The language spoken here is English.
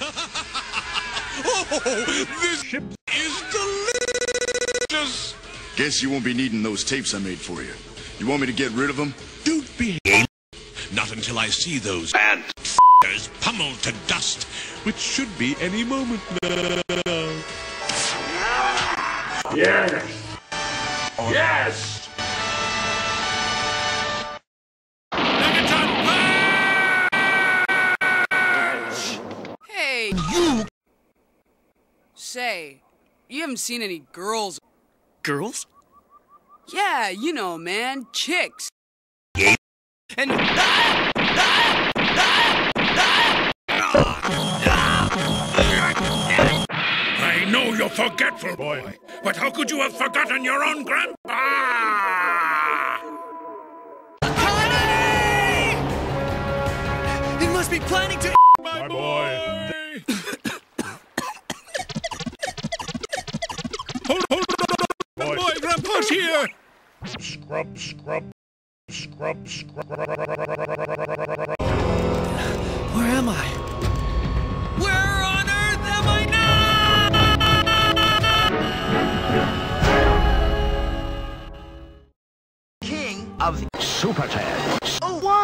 oh, this ship is delicious. Guess you won't be needing those tapes I made for you. You want me to get rid of them? Don't be Not until I see those And f***ers pummeled to dust, which should be any moment now. yes. Yes. Hey, you. Say, you haven't seen any girls. Girls? Yeah, you know, man, chicks. And I know you're forgetful, boy, but how could you have forgotten your own grandpa? he must be planning to. My boy. Boy. Here. Scrub, scrub, scrub, scrub. Where am I? Where on earth am I now? king of the Super Ted. Oh, one!